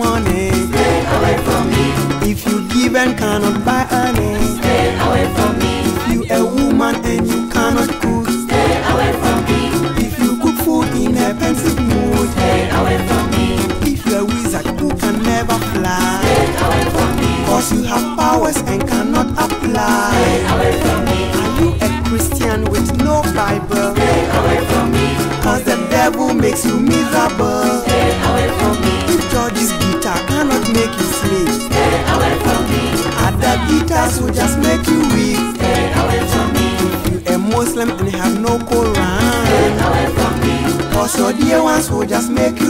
money. Stay away from me. If you give and cannot buy earning. Stay away from me. If you a woman and you cannot cook. Stay away from me. If you cook food in a pensive mood. Stay away from me. If you a wizard who can never fly. Stay away from me. Cause you have powers and cannot apply. Stay away from me. Are you a Christian with no Bible? Stay away from me. Cause the devil makes you miserable. Stay away from me. If guitar cannot make you sleep. Stay away from me. Other guitars will just make you weak. Stay away from me. If You a Muslim and you have no Quran. Stay away from me. Cause your dear ones will just make you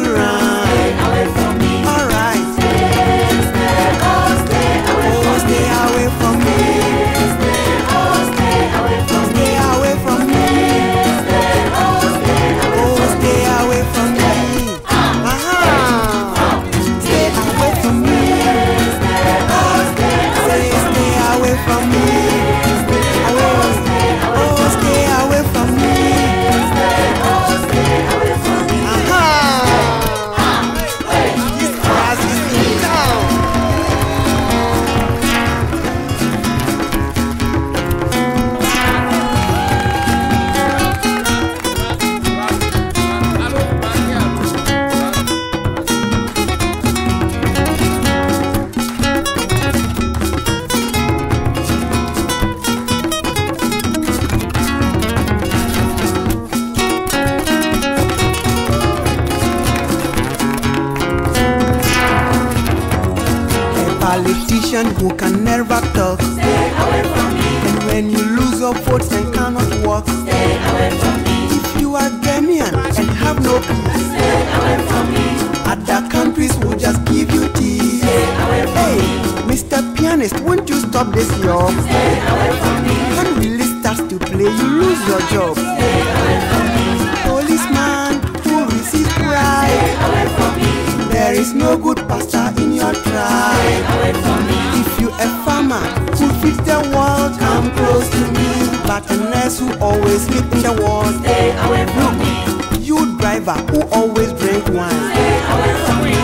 politician who can never talk. Stay away from me. And when you lose your votes and cannot walk. Stay away from me. If you are Ghanaian and have no peace, Stay away from me. other countries will just give you tease. Stay away from Hey, me. Mr. Pianist, won't you stop this, yo? Stay away from me. When really starts to play, you lose your job. Stay away from me. Policeman who receives pride. Stay away from me. There is no good pastor in your Stay away from me. If you a farmer who feeds the world, come close to me. But a nurse who always in the world. Stay away from me. You driver who always drink wine. Stay away from me.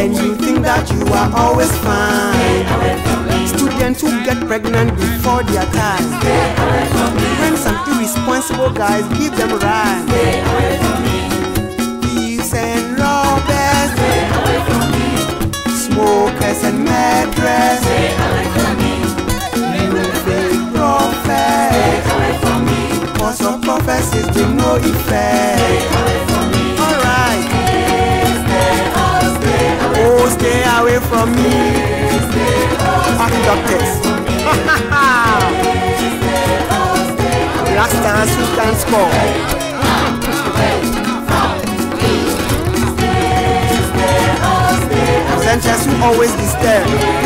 And you think that you are always fine. Stay away from me. Students who get pregnant before their time. Stay away from me. When some irresponsible guys give them rhyme. Stay away smokers and murderers. Stay away from me. You fake Stay away from me. Cause your prophecies bring no effect. Stay away from me. Alright. Stay, oh, stay away. Oh, stay away from me. Stay, oh, Back doctors. Last dance who can score. Always disturb.